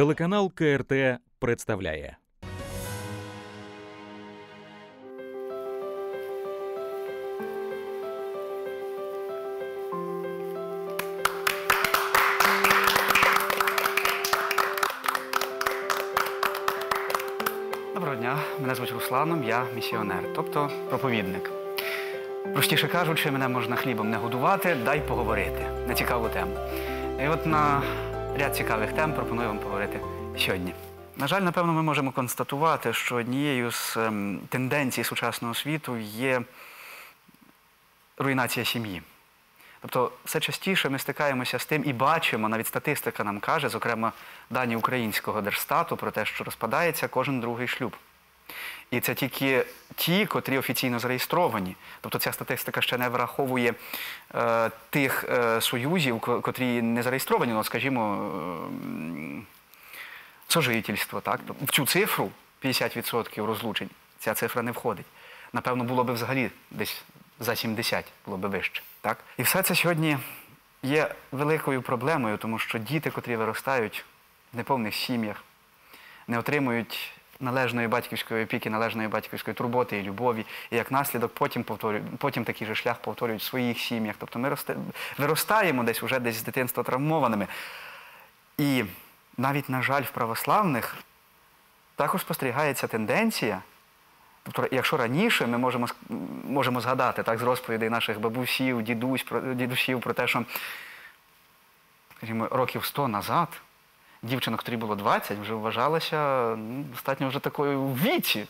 Телеканал КРТ представляє. Доброго дня, мене звуть Русланом, я місіонер, тобто проповідник. Простіше кажучи, мене можна хлібом не годувати, дай поговорити на цікаву тему. І от на ряд цікавих тем пропоную вам поговорити сьогодні. На жаль, напевно, ми можемо констатувати, що однією з ем, тенденцій сучасного світу є руйнація сім'ї. Тобто, все частіше ми стикаємося з тим і бачимо, навіть статистика нам каже, зокрема дані українського держстату, про те, що розпадається кожен другий шлюб. І це тільки ті, котрі офіційно зареєстровані. Тобто ця статистика ще не враховує е, тих е, союзів, котрі не зареєстровані, ну, скажімо, е, сожительство. Так? Тобто В цю цифру 50% розлучень ця цифра не входить. Напевно, було би взагалі десь за 70, було би вище. Так? І все це сьогодні є великою проблемою, тому що діти, котрі виростають в неповних сім'ях, не отримують належної батьківської опіки, належної батьківської турботи і любові, і як наслідок потім такий же шлях повторюють в своїх сім'ях. Тобто ми виростаємо десь уже десь з дитинства травмованими. І навіть, на жаль, в православних також спостерігається тенденція. Тобто, якщо раніше ми можемо, згадати з розповідей наших бабусів, дідусів про те, що років 100 назад дівчина, котрій було 20, вже вважалася ну, достатньо вже такою в віці.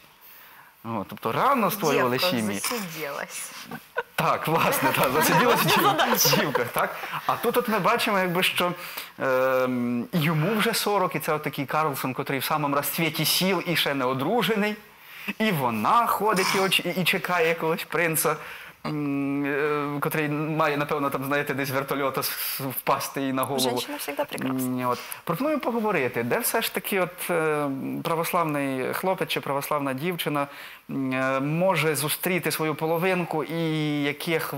О, тобто рано створювали сім'ї. засиделась. Так, власне, так, засиділася в дівках, так? А тут от ми бачимо, якби, що е, йому вже 40, і це от такий Карлсон, котрий в самому розцвіті сіл і ще не одружений. І вона ходить і, оч- і чекає якогось принца, котрий має, напевно, там, знаєте, десь вертольота впасти їй на голову. Женщина всегда прекрасна. От. Пропоную поговорити, де все ж таки от, е, православний хлопець чи православна дівчина е, може зустріти свою половинку і яких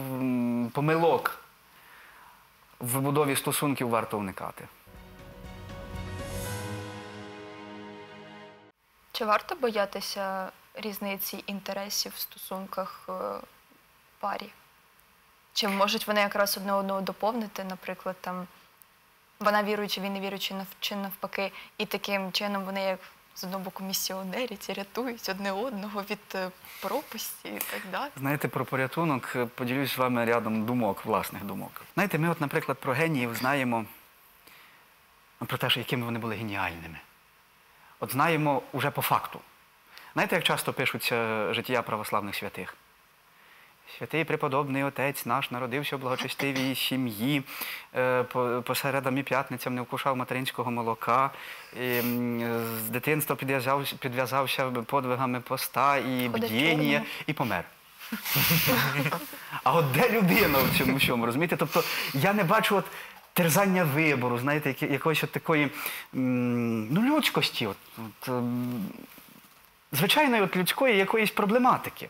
помилок в вибудові стосунків варто уникати. Чи варто боятися різниці інтересів в стосунках е, парі? Чи можуть вони якраз одне одного доповнити, наприклад, там вона віруюча, він не віруючий, нав- чи навпаки, і таким чином вони як з одного боку місіонерять і рятують одне одного від е, пропасті і так далі. Знаєте, про порятунок е, поділюсь з вами рядом думок, власних думок. Знаєте, ми, от, наприклад, про геніїв знаємо ну, про те, що якими вони були геніальними. От знаємо уже по факту. Знаєте, як часто пишуться життя православних святих? Святий преподобний отець наш народився в благочестивій сім'ї, е, по, по середам і п'ятницям не вкушав материнського молока, з дитинства підв'язався, подвигами поста і бдіння і помер. А от де людина в цьому всьому, розумієте? Тобто я не бачу от терзання вибору, знаєте, якоїсь от такої ну, людськості, от, от, звичайної от людської якоїсь проблематики.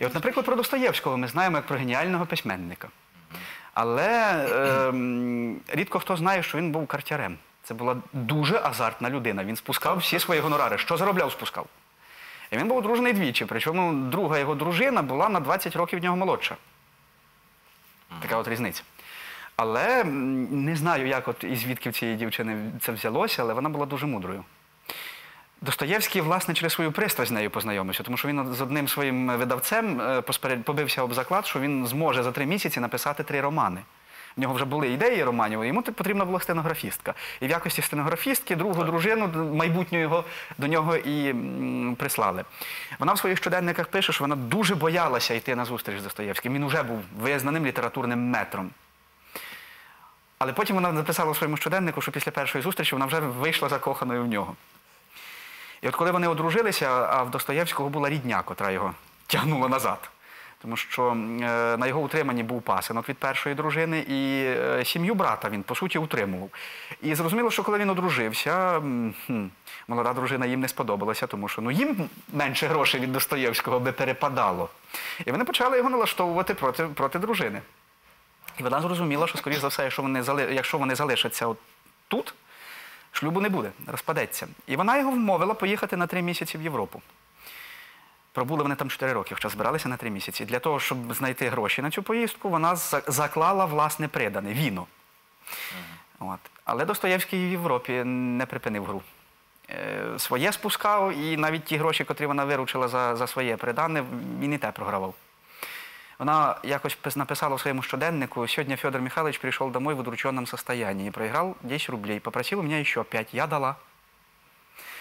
І от, наприклад, про Достоєвського ми знаємо як про геніального письменника. Але ем, рідко хто знає, що він був картярем. Це була дуже азартна людина. Він спускав всі свої гонорари. Що заробляв, спускав. І він був одружений двічі. Причому друга його дружина була на 20 років від нього молодша. Така от різниця. Але не знаю, як от і звідки в цієї дівчини це взялося, але вона була дуже мудрою. Достоєвський, власне, через свою пристрасть з нею познайомився, тому що він з одним своїм видавцем е, побився об заклад, що він зможе за три місяці написати три романи. В нього вже були ідеї романів, йому потрібна була стенографістка. І в якості стенографістки другу дружину, майбутню його до нього і прислали. Вона в своїх щоденниках пише, що вона дуже боялася йти на зустріч з Достоєвським. Він вже був визнаним літературним метром. Але потім вона написала в своєму щоденнику, що після першої зустрічі вона вже вийшла закоханою в нього. І от коли вони одружилися, а в Достоєвського була рідня, котра його тягнула назад. Тому що е, на його утриманні був пасинок від першої дружини, і е, сім'ю брата він, по суті, утримував. І зрозуміло, що коли він одружився, молода дружина їм не сподобалася, тому що ну, їм менше грошей від Достоєвського би перепадало. І вони почали його налаштовувати проти, проти дружини. І вона зрозуміла, що, скоріш за все, якщо вони, якщо вони залишаться от тут, шлюбу не буде, розпадеться. І вона його вмовила поїхати на три місяці в Європу. Пробули вони там 4 роки, хоча збиралися на 3 місяці. Для того, щоб знайти гроші на цю поїздку, вона заклала власне придане віно. От. Але Достоєвський в Європі не припинив гру. Е, Своє спускав, і навіть ті гроші, котрі вона виручила за, за своє придане, він і те програвав. Вона якось написала в своєму щоденнику, сьогодні Федор Михайлович прийшов домой в удрученном состоянии, проиграл 10 рублей, попросил у меня еще 5, я дала.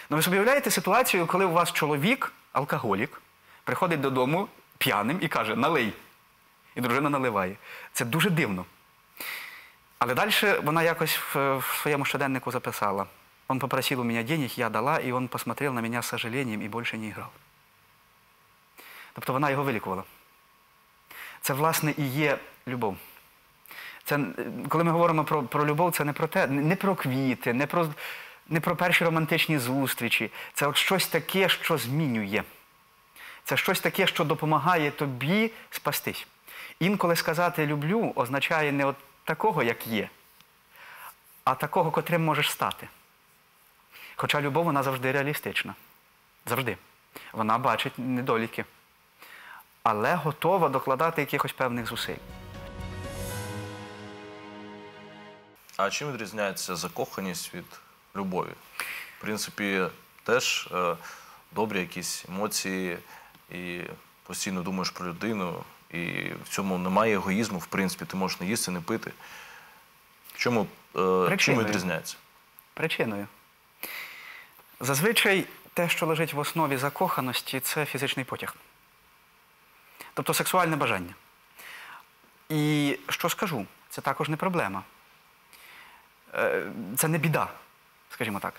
Ну ви собі уявляєте ситуацію, коли у вас чоловік, алкоголік, приходить додому п'яним і каже, налий. І дружина наливає. Це дуже дивно. Але далі вона якось в, своєму щоденнику записала. Он попросил у меня денег, я дала, і он посмотрел на меня з сожалением і більше не грав. Тобто вона його вилікувала. Це, власне, і є любов. Це, коли ми говоримо про, про любов, це не про те, не про квіти, не про, не про перші романтичні зустрічі. Це от щось таке, що змінює. Це щось таке, що допомагає тобі спастись. Інколи сказати люблю означає не от такого, як є, а такого, котрим можеш стати. Хоча любов вона завжди реалістична. Завжди. Вона бачить недоліки, але готова докладати якихось певних зусиль. А чим відрізняється закоханість від любові? В принципі, теж е, добрі якісь емоції, і постійно думаєш про людину, і в цьому немає егоїзму, в принципі, ти можеш не їсти, не пити. Чому, е, чим відрізняється? Причиною. Зазвичай те, що лежить в основі закоханості, це фізичний потяг. Тобто сексуальне бажання. І що скажу, це також не проблема. Е, Це не біда, скажімо так.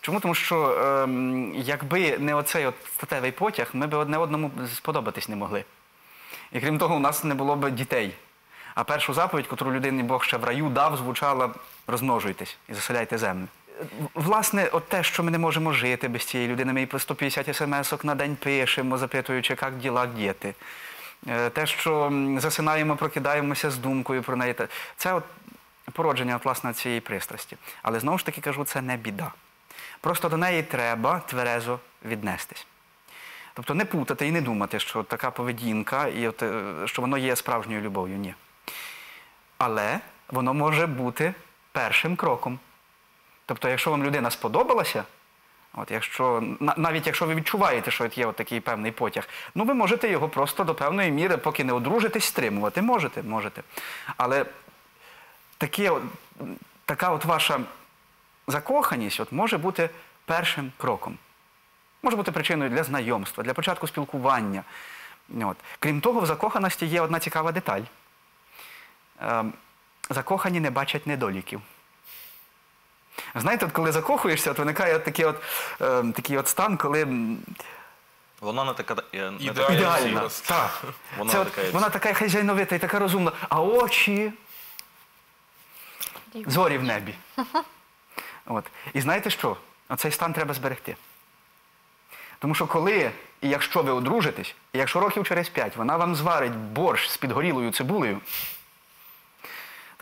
Чому? Тому що ем, якби не оцей от статевий потяг, ми б одне одному сподобатись не могли. І крім того, у нас не було б дітей. А першу заповідь, яку людині Бог ще в раю дав, звучала розмножуйтесь і заселяйте землю. Власне, от те, що ми не можемо жити без цієї людини, ми їй по 150 смс-ок на день пишемо, запитуючи, як діла, де ти. Е, Те, що засинаємо, прокидаємося з думкою про неї. Це от породження власне, цієї пристрасті. Але знову ж таки кажу, це не біда. Просто до неї треба тверезо віднестись. Тобто не путати і не думати, що така поведінка, і от, е, що воно є справжньою любов'ю. Ні. Але воно може бути першим кроком. Тобто, якщо вам людина сподобалася, от якщо, навіть якщо ви відчуваєте, що є от такий певний потяг, ну ви можете його просто до певної міри, поки не одружитесь, стримувати. Можете, можете. Але таке, така от ваша закоханість от, може бути першим кроком. Може бути причиною для знайомства, для початку спілкування. От. Крім того, в закоханості є одна цікава деталь. Ем, закохані не бачать недоліків. Знаєте, от коли закохуєшся, от виникає от такий, от, ем, такий от стан, коли Вона не така, е, не Ідеальна. така ідеальна. Так. Вона Це от, така, вона така хазяйновита і така розумна, а очі зорі в небі. От. І знаєте що? Оцей стан треба зберегти. Тому що коли, і якщо ви одружитесь, і якщо років через п'ять вона вам зварить борщ з підгорілою цибулею,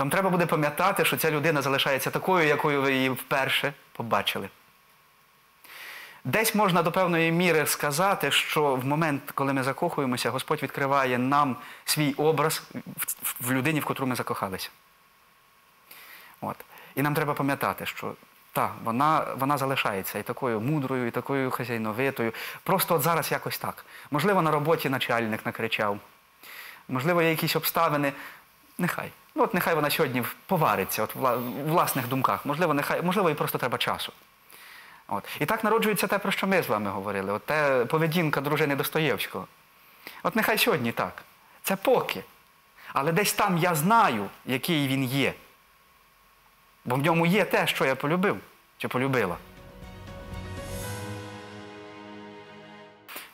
там треба буде пам'ятати, що ця людина залишається такою, якою ви її вперше побачили. Десь можна до певної міри сказати, що в момент, коли ми закохуємося, Господь відкриває нам свій образ в людині, в котру ми закохалися. От. І нам треба пам'ятати, що та, вона, вона залишається і такою мудрою, і такою хазяйновитою. Просто от зараз якось так. Можливо, на роботі начальник накричав. Можливо, є якісь обставини. Нехай. Ну, от нехай вона сьогодні повариться от, в власних думках. Можливо, нехай, можливо, їй просто треба часу. От. І так народжується те, про що ми з вами говорили. От те поведінка дружини Достоєвського. От нехай сьогодні так. Це поки. Але десь там я знаю, який він є. Бо в ньому є те, що я полюбив чи полюбила.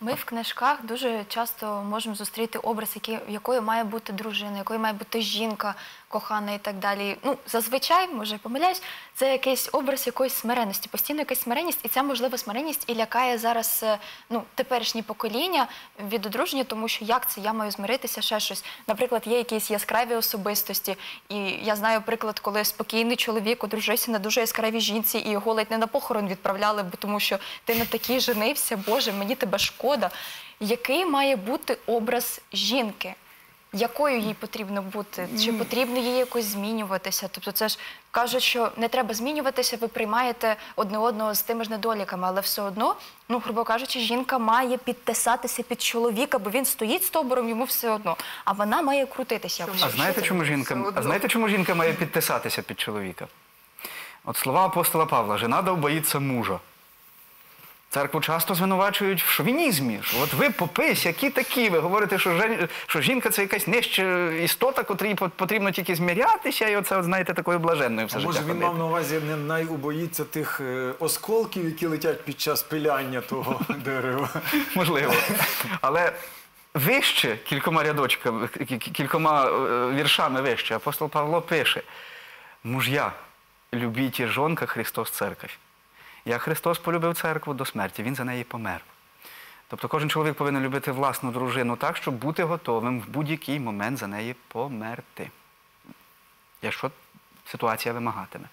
Ми в книжках дуже часто можемо зустріти образ, який, якою має бути дружина, якою має бути жінка кохана і так далі. Ну, зазвичай, може, помиляюсь, це якийсь образ якоїсь смиренності, постійно якась смиренність, і ця можлива смиренність і лякає зараз е, ну, теперішні покоління від одруження, тому що як це я маю змиритися, ще щось. Наприклад, є якісь яскраві особистості, і я знаю приклад, коли спокійний чоловік одружився на дуже яскравій жінці, і його ледь не на похорон відправляли, бо тому що ти на такій женився, Боже, мені тебе шкода. Який має бути образ жінки? Якою їй потрібно бути? Чи потрібно їй якось змінюватися? Тобто, це ж кажуть, що не треба змінюватися, ви приймаєте одне одного з тими ж недоліками, але все одно, ну грубо кажучи, жінка має підтисатися під чоловіка, бо він стоїть стовбуром, йому все одно. А вона має крутитися. якось. А знаєте, чому жінка, а знаєте, чому жінка має підтисатися під чоловіка? От слова апостола Павла, жена боїться мужа. Церкву часто звинувачують в шовінізмі. Що от ви попись, які такі. Ви говорите, що, жен- що жінка це якась нижча істота, котрій потрібно тільки змірятися, і оце, от, знаєте, такою блаженною все А життя може він ходити. мав на увазі не найубоїться тих е, осколків, які летять під час пиляння того дерева. Можливо. Але вище, кількома рядочками, кі- кі- кількома е, віршами вище, апостол Павло пише: муж'я, любіть і жонка Христос церковь. Як Христос полюбив церкву до смерті, Він за неї помер. Тобто кожен чоловік повинен любити власну дружину так, щоб бути готовим в будь-який момент за неї померти. Якщо ситуація вимагатиме.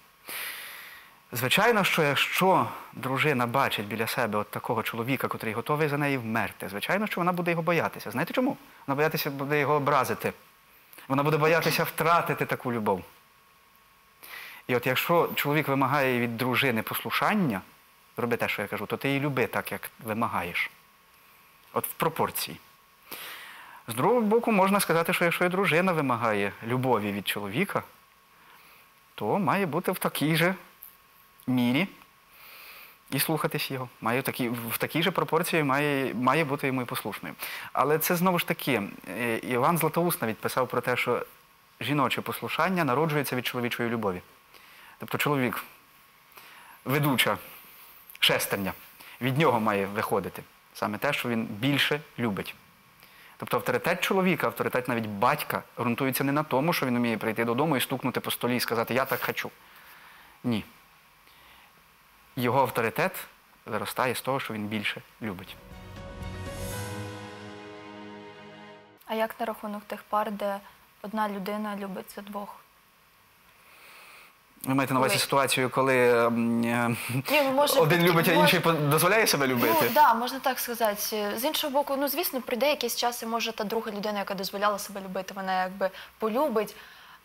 Звичайно, що якщо дружина бачить біля себе от такого чоловіка, котрий готовий за неї вмерти, звичайно, що вона буде його боятися. Знаєте чому? Вона боятися буде його образити. Вона буде боятися втратити таку любов. І от якщо чоловік вимагає від дружини послушання, роби те, що я кажу, то ти її люби так, як вимагаєш. От в пропорції. З другого боку, можна сказати, що якщо і дружина вимагає любові від чоловіка, то має бути в такій же мірі і слухатись його. Має в такій, в такій же пропорції має, має бути йому і послушною. Але це знову ж таки, е, Іван Златоуст навіть писав про те, що жіноче послушання народжується від чоловічої любові. Тобто чоловік, ведуча шестерня, від нього має виходити саме те, що він більше любить. Тобто авторитет чоловіка, авторитет навіть батька ґрунтується не на тому, що він вміє прийти додому і стукнути по столі і сказати Я так хочу. Ні. Його авторитет виростає з того, що він більше любить. А як на рахунок тих пар, де одна людина любить за двох? Ви маєте на увазі ситуацію, коли ем, е, Ні, ну, може, один любить, а інший по- дозволяє себе любити? Ну, так, да, можна так сказати. З іншого боку, ну звісно, прийде якийсь час, і може та друга людина, яка дозволяла себе любити, вона якби полюбить,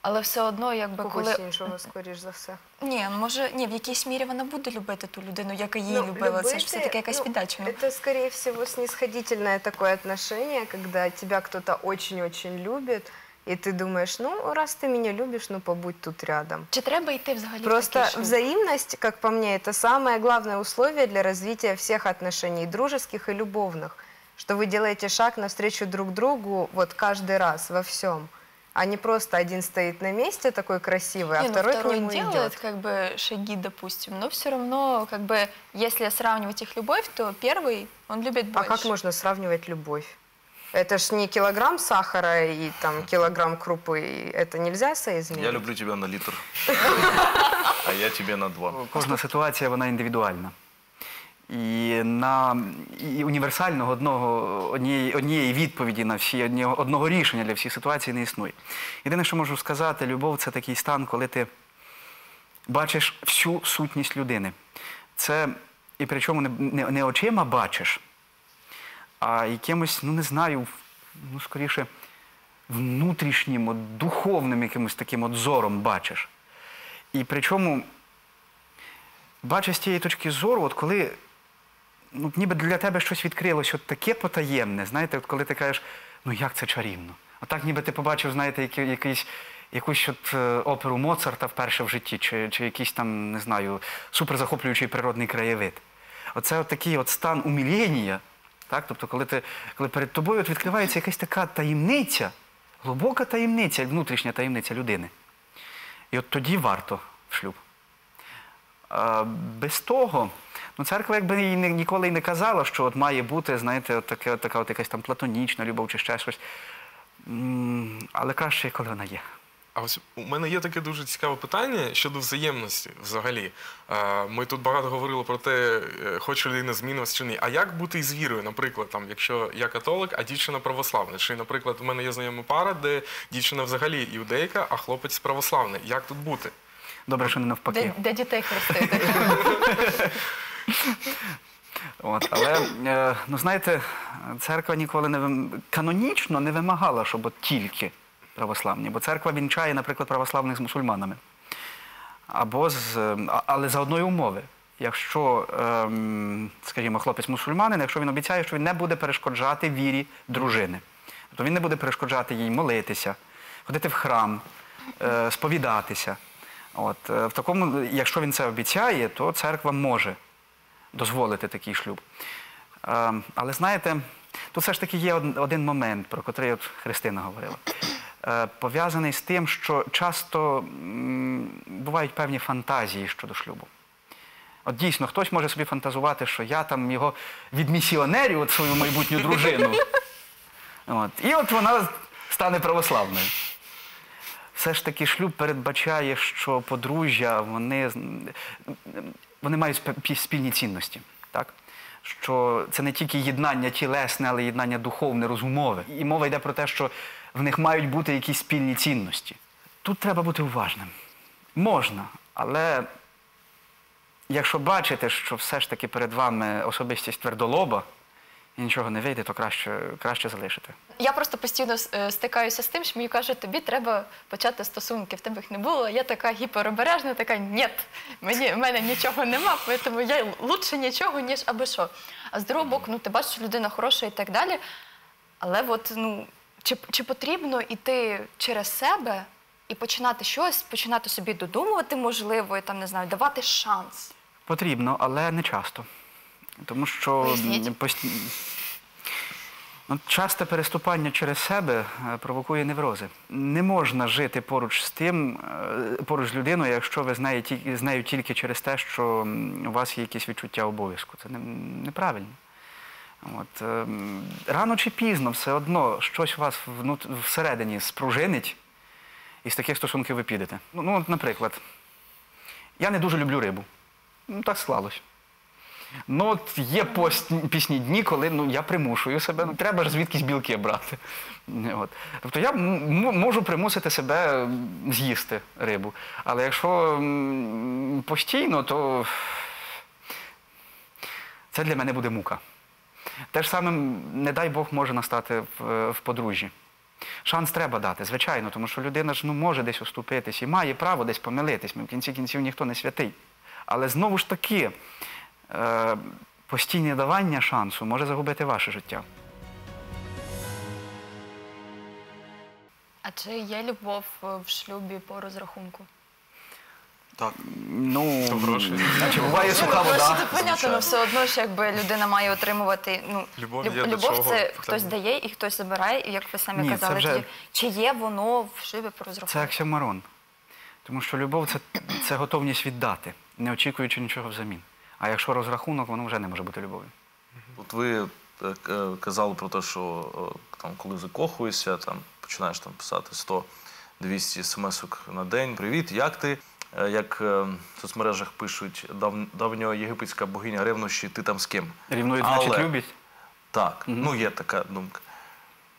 але все одно, якби Когось коли іншого, скоріш за все. ні, може ні, в якійсь мірі вона буде любити ту людину, яка її Ну, любила. Це ж все таки якась ну, віддача. Ну, Это, скорее всего, снисходительное такое отношение, когда тебя кто-то очень-очень любит, и ты думаешь, ну, раз ты меня любишь, ну, побудь тут рядом. Чи треба йти взагалі? в Просто шлюб? взаимность, как по мне, это самое главное условие для развития всех отношений, дружеских и любовных, что вы делаете шаг навстречу друг другу вот каждый раз во всем, а не просто один стоит на месте такой красивый, а Не, ну, второй к нему делает идет. как бы шаги, допустим, но все равно, как бы, если сравнивать их любовь, то первый, он любит А больше. как можно сравнивать любовь? Это ж не килограмм сахара и там килограмм крупы. и Это нельзя соизмерить. Я люблю тебя на литр, а я тебе на два. Кожна ситуація вона індивідуальна. І на і універсального одного однієї, однієї відповіді на всі одні- одного рішення для всіх ситуацій не існує. Єдине, що можу сказати, любов це такий стан, коли ти бачиш всю сутність людини. Це і причому не, не, не очима бачиш, а якимось, ну не знаю, ну скоріше, внутрішнім, от, духовним якимось таким от зором бачиш. І причому бачиш з тієї точки зору, от коли ну, ніби для тебе щось відкрилось, от таке потаємне, знаєте, от коли ти кажеш, ну як це чарівно. Отак ніби ти побачив, знаєте, який, якийсь, якусь от, е, оперу Моцарта вперше в житті, чи, чи якийсь там, не знаю, суперзахоплюючий природний краєвид. Оце от такий от стан умілєння, так? тобто, коли, ти, коли перед тобою відкривається якась така таємниця, глибока таємниця, внутрішня таємниця людини. І от тоді варто в шлюб. А, Без того, Ну, церква якби і ніколи і не казала, що от має бути, знаєте, от таке, от така от якась там платонічна любов чи ще щось. Але краще, коли вона є. А ось у мене є таке дуже цікаве питання щодо взаємності взагалі. Ми тут багато говорили про те, е, хоче людина змінюватися чи ні. А як бути із вірою, наприклад, там, якщо я католик, а дівчина православна? Чи, наприклад, у мене є знайома пара, де дівчина взагалі іудейка, а хлопець православний. Як тут бути? Добре, що не навпаки. Де, де дітей хрестити? От, але е, ну знаєте, церква ніколи не вим... канонічно не вимагала, щоб от тільки православні, бо церква вінчає, наприклад, православних з мусульманами. Або з, е, але за одної умови. Якщо, ем, скажімо, хлопець мусульманин, якщо він обіцяє, що він не буде перешкоджати вірі дружини, тобто він не буде перешкоджати їй молитися, ходити в храм, е, сповідатися. От, е, в такому, якщо він це обіцяє, то церква може дозволити такий шлюб. Е, Але знаєте, тут все ж таки є один момент, про який от Христина говорила. Е, Пов'язаний з тим, що часто бувають певні фантазії щодо шлюбу. От дійсно, хтось може собі фантазувати, що я там його відмісіонерю, от свою майбутню дружину. От. І от вона стане православною. Все ж таки шлюб передбачає, що подружжя вони, вони мають спільні цінності. Так? Що це не тільки єднання тілесне, але єднання духовне, розумове. І мова йде про те, що в них мають бути якісь спільні цінності. Тут треба бути уважним. Можна, але якщо бачите, що все ж таки перед вами особистість твердолоба і нічого не вийде, то краще, краще залишити. Я просто постійно е, стикаюся з тим, що мені кажуть, тобі треба почати стосунки, в тебе їх не було. Я така гіперобережна, така ні, мені в мене нічого нема, тому я лучше нічого, ніж аби що. А з другого боку, ну ти бачиш, що людина хороша і так далі. Але от ну чи, чи потрібно йти через себе і починати щось, починати собі додумувати, можливо, і там не знаю, давати шанс. Потрібно, але не часто. Тому що пост- ну, часте переступання через себе е, провокує неврози. Не можна жити поруч з тим, е, поруч з людиною, якщо ви з нею, ті- з нею тільки через те, що у вас є якісь відчуття обов'язку. Це не- неправильно. От, ем, рано чи пізно все одно щось у вас внут- всередині спружинить, і з таких стосунків ви підете. Ну, ну, наприклад, я не дуже люблю рибу. Ну, так склалось. Ну, от є пост- пісні дні, коли ну, я примушую себе, ну, треба ж звідкись білки брати. От. Тобто я можу примусити себе з'їсти рибу. Але якщо постійно, то це для мене буде мука. Те ж саме, не дай Бог, може настати в, в подружжі. Шанс треба дати, звичайно, тому що людина ж ну, може десь оступитись і має право десь помилитись. Ми в кінці кінців ніхто не святий. Але знову ж таки, е, постійне давання шансу може загубити ваше життя. А чи є любов е, в шлюбі по розрахунку? Так. Ну, гроші. Значить, буває суха вода. це понятно, але все одно ж якби людина має отримувати. Ну, Любов є до любов чого, це хтось дає і хтось забирає, і як ви самі Ні, це казали, вже- тоді, чи є воно в шлюбі по розрахунку? Це оксюмарон. Тому що любов це, це готовність віддати, не очікуючи нічого взамін. А якщо розрахунок, воно вже не може бути любов'ю. От ви е, к- казали про те, що е, там, коли закохуєшся, там, починаєш там, писати 100-200 смс-ок на день. Привіт, як ти? Е, Як е, в соцмережах пишуть дав, давньоєгипетська богиня ревнощі, ти там з ким? Рівнують, значить, Але- любить. Так, ну є така думка.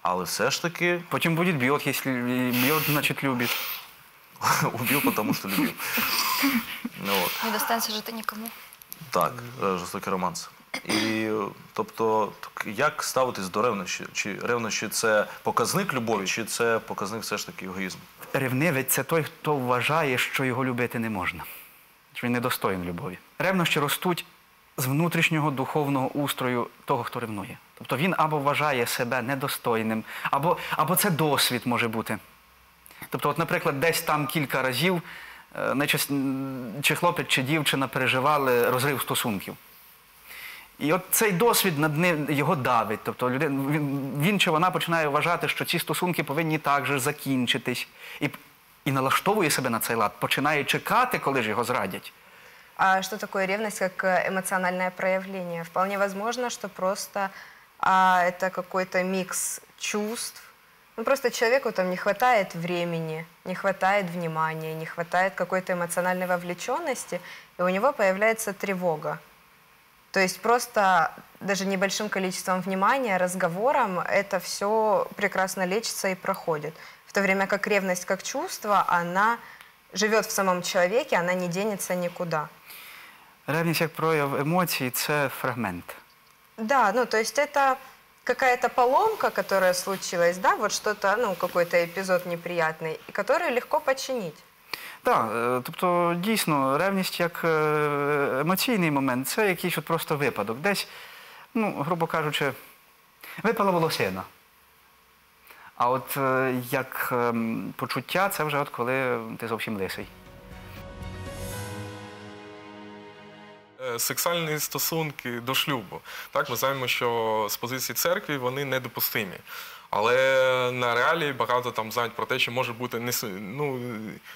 Але все ж таки Потім буде б'єт, якщо б'єт, значить любить. убив, тому що любив. Ну, от. Не достанеться жити нікому. Так, е, жорстокий романс. І е, тобто, так як ставитись до ревнощі? Чи ревнощі це показник любові, чи це показник все ж таки егоїзму? Ревнивець це той, хто вважає, що його любити не можна. Що він недостоїн любові. Ревнощі ростуть з внутрішнього духовного устрою того, хто ревнує. Тобто він або вважає себе недостойним, або, або це досвід може бути. Тобто, от, наприклад, десь там кілька разів е, чи хлопець, чи дівчина переживали розрив стосунків. І от цей досвід над ним його давить. Тобто людина, він, він чи вона починає вважати, що ці стосунки повинні так же закінчитись. І, і налаштовує себе на цей лад, починає чекати, коли ж його зрадять. А что такое ревность как э, эмоциональное проявление? Вполне возможно, что просто а, это какой-то микс чувств. Ну, просто человеку там не хватает времени, не хватает внимания, не хватает какой-то эмоциональной вовлеченности, и у него появляется тревога. То есть просто даже небольшим количеством внимания, разговором это все прекрасно лечится и проходит. В то время как ревность как чувство, она живет в самом человеке, она не денется никуда. Ревність як прояв емоцій це фрагмент. Да, ну то есть это какая-то поломка, которая случилась, да, вот что-то, ну какой-то эпизод неприятный, который легко починить. Так, е, тобто дійсно ревність як е, емоційний момент це якийсь от просто випадок. Десь, ну, грубо кажучи, випала волосина. А от е, як ем, почуття це вже от коли ти зовсім лисий. Сексуальні стосунки до шлюбу. Так, ми знаємо, що з позиції церкви вони недопустимі. Але на реалії багато там знають про те, що може бути не ну,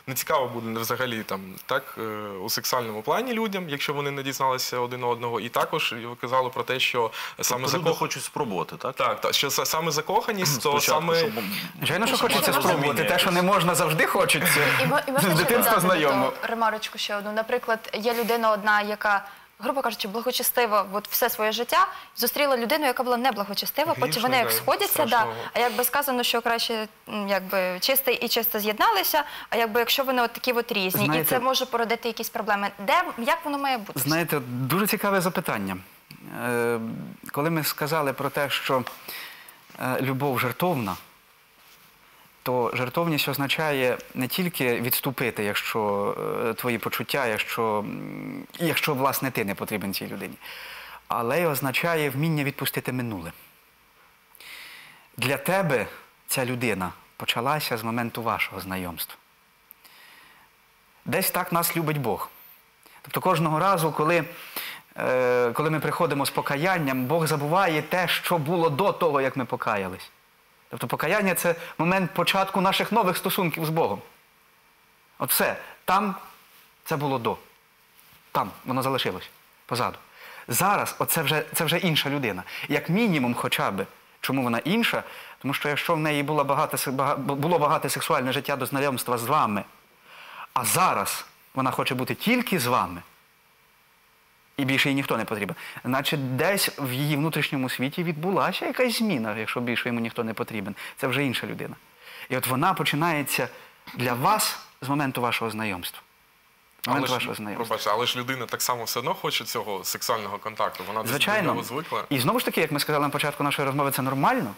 не цікаво буде взагалі там так е, у сексуальному плані людям, якщо вони не дізналися один одного. І також ви казали про те, що саме Тобто люди хочуть спробувати, так? так, так, що са- саме закоханість, то Спочатку, саме щоб Звичайно, що хочеться спробувати. Те, що не можна, завжди хочеться. І, і можна до знайомо. ремарочку ще одну. Наприклад, є людина одна, яка, грубо кажучи, благочестива от все своє життя, зустріла людину, яка була неблагочестива, потім вони як да, сходяться, да, страшного. а якби сказано, що краще м, якби чистий і чисто з'єдналися, а якби якщо вони от такі от різні, Знаєте- і це може породити якісь проблеми. Де як воно має бути? Знаєте, дуже цікаве запитання. Е, Коли ми сказали про те, що е, любов жертовна, то жертовність означає не тільки відступити, якщо е, твої почуття, якщо, якщо власне ти не потрібен цій людині, але й означає вміння відпустити минуле. Для тебе ця людина почалася з моменту вашого знайомства. Десь так нас любить Бог. Тобто кожного разу, коли, е, коли ми приходимо з покаянням, Бог забуває те, що було до того, як ми покаялись. Тобто покаяння це момент початку наших нових стосунків з Богом. От все. Там це було до. Там воно залишилось позаду. Зараз оце вже, це вже інша людина. Як мінімум, хоча б. Чому вона інша? Тому що якщо в неї було багато, було багато сексуальне життя до знайомства з вами, а зараз вона хоче бути тільки з вами, і більше їй ніхто не потрібен. Значить, десь в її внутрішньому світі відбулася якась зміна, якщо більше йому ніхто не потрібен. Це вже інша людина. І от вона починається для вас з моменту вашого знайомства. З моменту але вашого ж, знайомства. пробачте, але ж людина так само все одно хоче цього сексуального контакту. Вона до Звичайно. нього звикла. І знову ж таки, як ми сказали на початку нашої розмови, це нормально.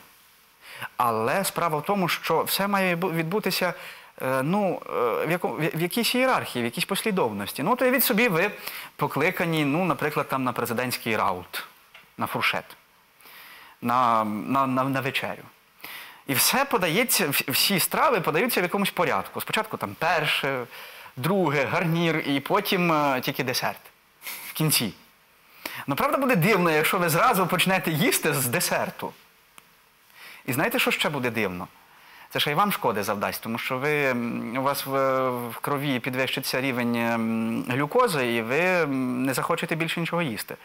Але справа в тому, що все має відбутися ну, е, в, яку, в якійсь ієрархії, в якійсь послідовності. Ну, то уявіть собі, ви покликані, ну, наприклад, там на президентський раут, на фуршет, на, на, на, на вечерю. І все подається, всі страви подаються в якомусь порядку. Спочатку там перше, друге, гарнір, і потім е, тільки десерт. В кінці. Ну, правда, буде дивно, якщо ви зразу почнете їсти з десерту. І знаєте, що ще буде дивно? Це ще й вам шкоди завдасть, тому що ви, у вас в, в крові підвищиться рівень глюкози, і ви не захочете більше нічого їсти.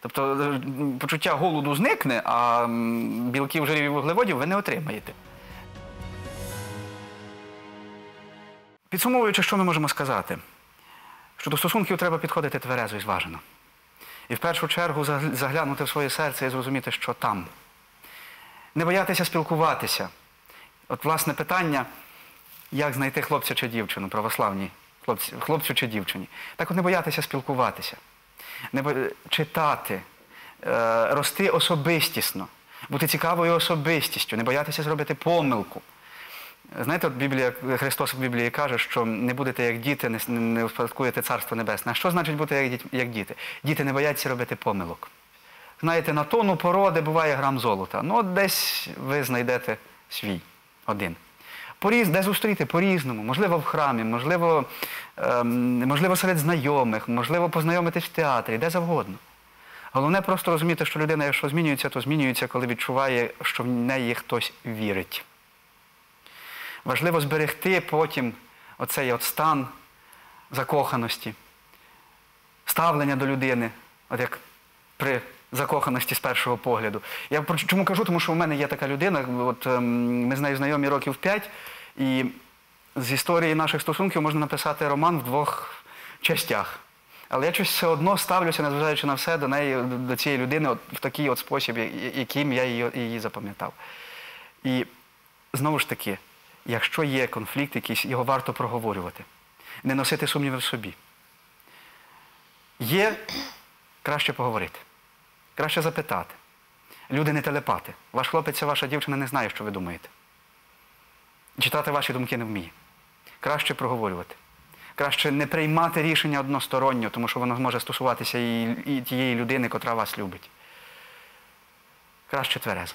Тобто е, почуття голоду зникне, а білків, жирів і вуглеводів ви не отримаєте. Підсумовуючи, що ми можемо сказати? Що до стосунків треба підходити тверезо і зважено. І в першу чергу заглянути в своє серце і зрозуміти, що там. Не боятися спілкуватися. От, власне, питання, як знайти хлопця чи дівчину, православні хлопці, хлопцю чи дівчині. Так от не боятися спілкуватися, не бо... читати, е, рости особистісно, бути цікавою особистістю, не боятися зробити помилку. Знаєте, от Біблія, Христос в Біблії каже, що не будете як діти, не, не успадкуєте Царство Небесне. А що значить бути як, як діти? Діти не бояться робити помилок. Знаєте, на тону породи буває грам золота. Ну, от десь ви знайдете свій один. Поріз, де зустріти по-різному, можливо, в храмі, можливо, ем, можливо, серед знайомих, можливо, познайомитись в театрі, де завгодно. Головне просто розуміти, що людина, якщо змінюється, то змінюється, коли відчуває, що в неї хтось вірить. Важливо зберегти потім оцей от стан закоханості. ставлення до людини, от як при закоханості з першого погляду. Я чому кажу, тому що у мене є така людина, от ем, ми з нею знайомі років 5, і з історії наших стосунків можна написати роман в двох частях. Але я щось все одно ставлюся, незважаючи на все, до неї, до цієї людини от, в такий от спосіб, яким я її, її запам'ятав. І знову ж таки, якщо є конфлікт якийсь, його варто проговорювати. Не носити сумніви в собі. Є краще поговорити, краще запитати. Люди не телепати. Ваш хлопець, ваша дівчина не знає, що ви думаєте. Читати ваші думки не вміє. Краще проговорювати. Краще не приймати рішення односторонньо, тому що воно може стосуватися і, і тієї людини, котра вас любить. Краще тверезо.